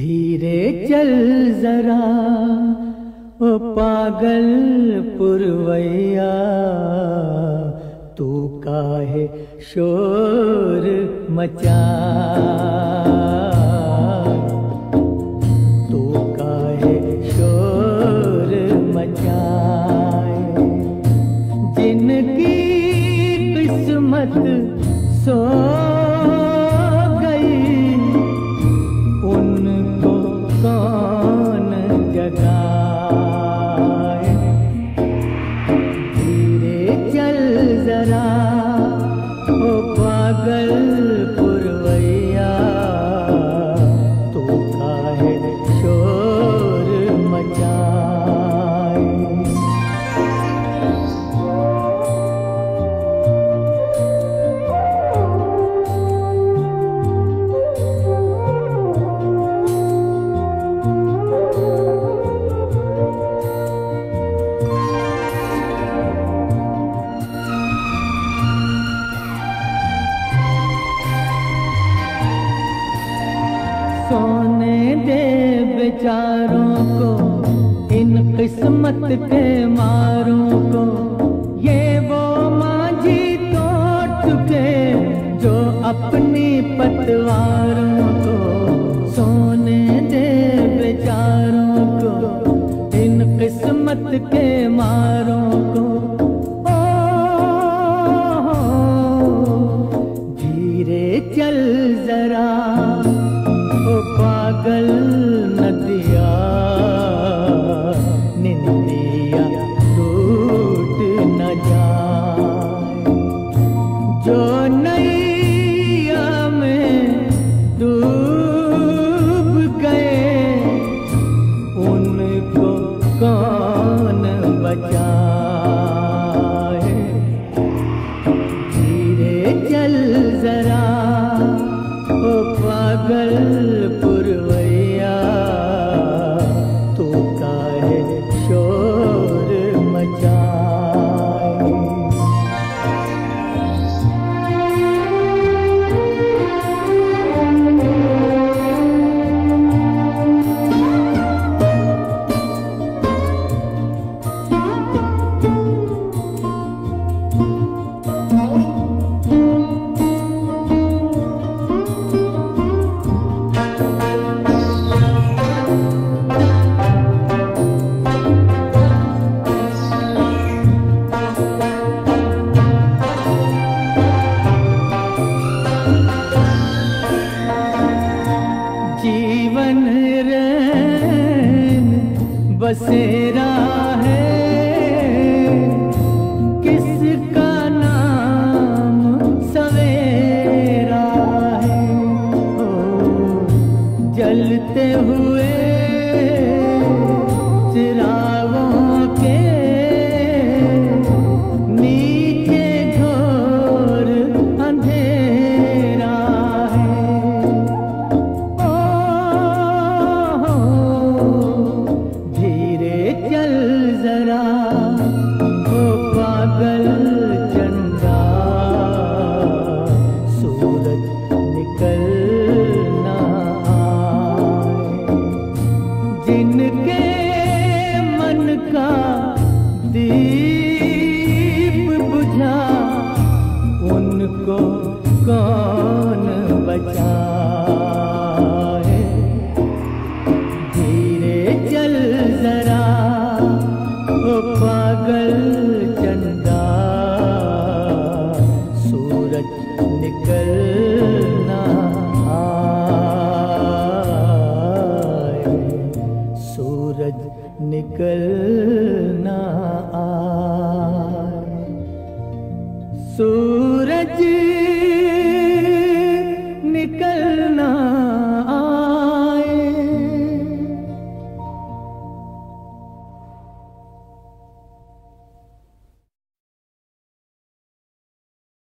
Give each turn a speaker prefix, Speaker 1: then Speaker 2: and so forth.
Speaker 1: धीरे चल जरा ओ पागल पुरवैया तू काहे शोर मचा? सोने दे बेचारों को, इन किस्मत के मारों को। ये वो माझी तोड़ चुके जो अपनी पतवारों को। सोने दे बेचारों को, इन किस्मत के मारों पागल पुरवैया बसेरा उनको कौन बचाए? धीरे चल जरा ओ पागल चंदा। सूरज आए। सूरज सूरज You.